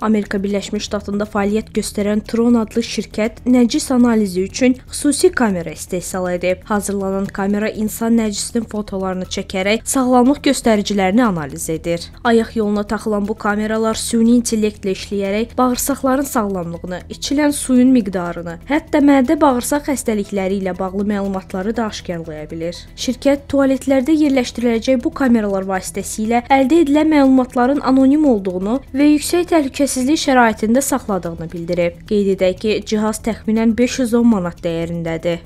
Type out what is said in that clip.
Amerika Birləşmiş Ştatında fəaliyyət göstərən Tron adlı şirkət nəcis analizi üçün xüsusi kamera istehsal edib. Hazırlanan kamera insan nəcisinin fotolarını çəkərək sağlamlıq göstəricilərini analiz edir. Ayaq yoluna taxılan bu kameralar süni intellektlə işləyərək bağırsaqların sağlamlığını, içilən suyun miqdarını, hətta mədə-bağırsaq xəstəlikləri ilə bağlı məlumatları da aşkarlaya bilir. Şirkət tualetlərdə yerləşdiriləcək bu kameralar vasitəsilə əldə edilən məlumatların anonim olduğunu və yüksək təhlükəsizlik şəraitində saxladığını bildirib. Qeyd edək ki, cihaz təxminən 510 manat dəyərindədir.